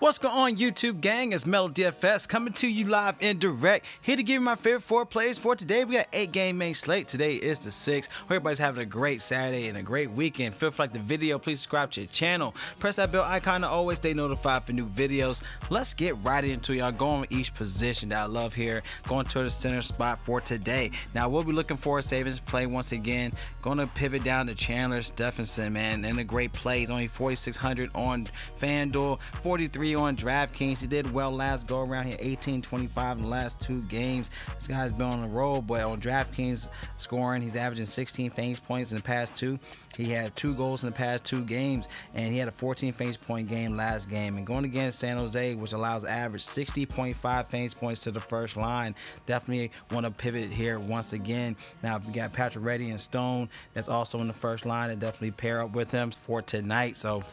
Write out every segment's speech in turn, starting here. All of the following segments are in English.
What's going on YouTube gang? It's Mellow DFS coming to you live and direct. Here to give you my favorite four plays for today. We got eight game main slate. Today is the 6th. Hope everybody's having a great Saturday and a great weekend. Feel free like the video. Please subscribe to the channel. Press that bell icon to always stay notified for new videos. Let's get right into y'all going with each position that I love here. Going to the center spot for today. Now we'll be looking for a savings play once again. Going to pivot down to Chandler Stephenson, man. And a great play. He's only 4,600 on FanDuel, 43 on DraftKings. He did well last go around here, 18 25 in the last two games. This guy's been on the roll, but on DraftKings scoring, he's averaging 16 fantasy points in the past two. He had two goals in the past two games, and he had a 14 fantasy point game last game. And going against San Jose, which allows average 60.5 fantasy points to the first line, definitely want to pivot here once again. Now, we got Pacioretty and Stone that's also in the first line, and definitely pair up with him for tonight. So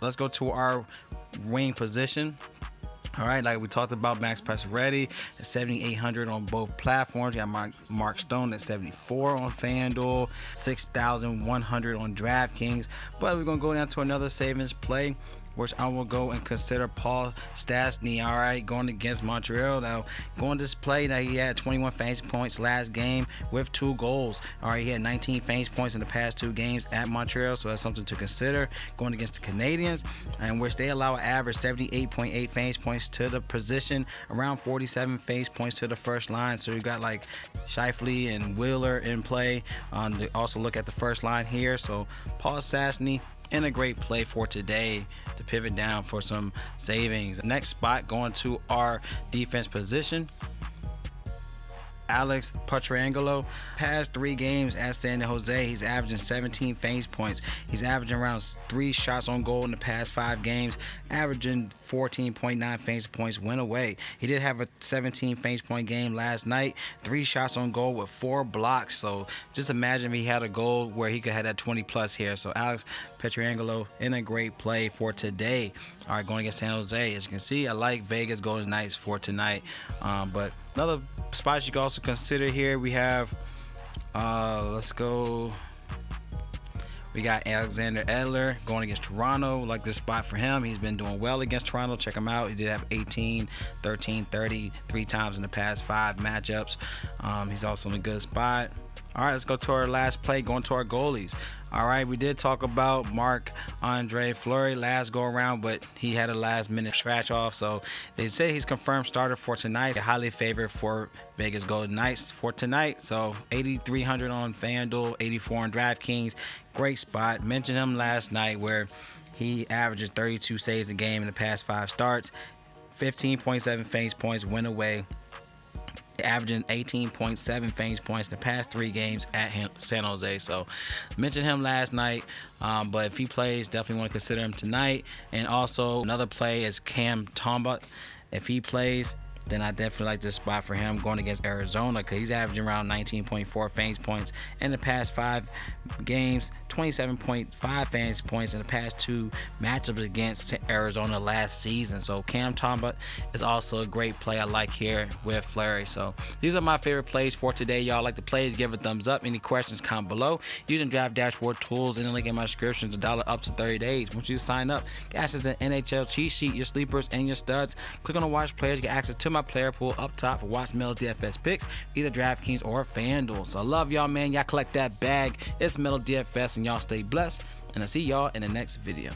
let's go to our wing position. All right, like we talked about, Max Pacioretty at 7,800 on both platforms. You got Mark, Mark Stone at 74 on FanDuel, 6,100 on DraftKings. But we're gonna go down to another savings play which I will go and consider Paul Stastny. All right, going against Montreal now. Going to play now, he had 21 fantasy points last game with two goals. All right, he had 19 fantasy points in the past two games at Montreal, so that's something to consider. Going against the Canadiens, in which they allow an average 78.8 fantasy points to the position, around 47 fantasy points to the first line. So you got like Scheifele and Wheeler in play. Um, also look at the first line here. So Paul Stastny and a great play for today to pivot down for some savings. Next spot going to our defense position. Alex Pietrangelo. Past three games at San Jose, he's averaging 17 fantasy points. He's averaging around three shots on goal in the past five games, averaging 14.9 fantasy points went away. He did have a 17 fantasy point game last night, three shots on goal with four blocks. So just imagine if he had a goal where he could have that 20 plus here. So Alex Pietrangelo in a great play for today. All right, going against San Jose. As you can see, I like Vegas Golden Knights for tonight. Um, but another spot you can also consider here, we have, uh, let's go we got Alexander Edler going against Toronto. Like this spot for him. He's been doing well against Toronto. Check him out. He did have 18, 13, 30 three times in the past five matchups. Um, he's also in a good spot. All right, let's go to our last play, going to our goalies. All right, we did talk about Mark Andre Fleury last go around, but he had a last minute scratch off. So they say he's confirmed starter for tonight. Highly favored for Vegas Golden Knights for tonight. So 8,300 on FanDuel, 84 on DraftKings. Great spot. Mentioned him last night where he averages 32 saves a game in the past five starts. 15.7 face points went away averaging 18.7 fantasy points in the past three games at San Jose. So, mentioned him last night, um, but if he plays, definitely want to consider him tonight. And also, another play is Cam Talbot. If he plays, then I definitely like this spot for him going against Arizona because he's averaging around 19.4 fantasy points in the past five games, 27.5 fantasy points in the past two matchups against Arizona last season. So Cam Talbot is also a great play I like here with Fleury. So these are my favorite plays for today. Y'all like the plays, give a thumbs up. Any questions, comment below. Using Draft Dashboard tools in the link in my description a dollar up to 30 days. Once you sign up, get access to NHL cheat sheet, your sleepers, and your studs. Click on the watch players, get access to my player pool up top for Watch Mellow DFS picks, either DraftKings or FanDuel. So I love y'all, man. Y'all collect that bag. It's Mellow DFS, and y'all stay blessed. And I'll see y'all in the next video.